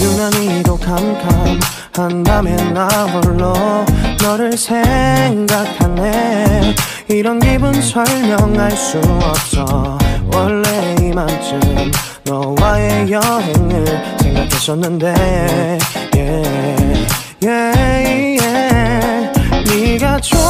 유난히도 캄캄한다면 나 홀로 너를 생각하네 이런 기분 설명할 수 없어 원래 이맘쯤 너와의 여행을 생각했었는데 yeah, yeah, yeah. 네가 좋아